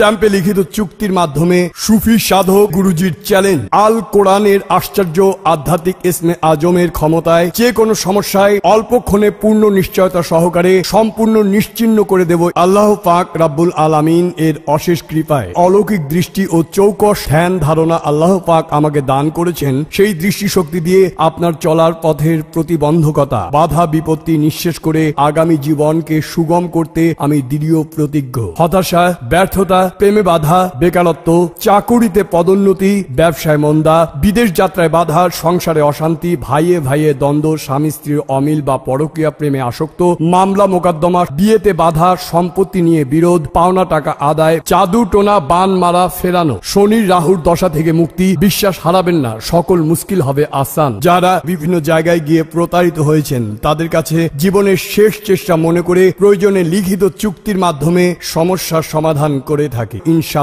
স্ট্যাম্পে লিখিত চুক্তির মাধ্যমে সুফি সাধক গুরুজির চ্যালেঞ্জ। আল কোরআনের আশ্চর্য আধ্যাত্মিক ইসমে আজমের ক্ষমতায় যে কোনো সমস্যায় অল্পক্ষণে পূর্ণ নিশ্চয়তা সহকারে সম্পূর্ণ নিশ্চিন্ন করে দেব আল্লাহ পাক রাব্বুল আলামিন এর অশেষ কৃপায়। অলৌকিক দৃষ্টি ও চৌকস ধ্যান ধারণা আল্লাহ পাক আমাকে দান করেছেন। সেই দৃষ্টিশক্তি দিয়ে আপনার চলার পথের প্রতিবন্ধকতা, বাধা বিপত্তি নিঃশেষ করে আগামী জীবনকে সুগম করতে আমি দৃঢ় প্রতিজ্ঞ। হতাশা, ব্যর্থতা প্রেমে বাধা, বেকারত্ব, চাকুরিতে পদোন্নতি, ব্যবসায় মন্দা, বিদেশ যাত্রায় বাধা, সংসারে অশান্তি, ভাইয়ে ভাইয়ে দ্বন্দ্ব, স্বামী স্ত্রীর অমিল বা পরকীয়া প্রেমে আসক্ত, মামলা মোকদ্দমা, বিয়েতে বাধা, সম্পত্তি নিয়ে বিরোধ, পাওনা টাকা আদায় জাদু টোনা, বান মারা, ফেরানো। শনির রাহুর দশা থেকে মুক্তি, বিশ্বাস হারাবেন না, সকল মুশকিল হবে আসান। যারা বিভিন্ন জায়গায় গিয়ে প্রতারিত হয়েছেন, তাদের কাছে জীবনের শেষ চেষ্টা মনে করে প্রয়োজনে লিখিত চুক্তির মাধ্যমে সমস্যার সমাধান করে থাকে ইনশা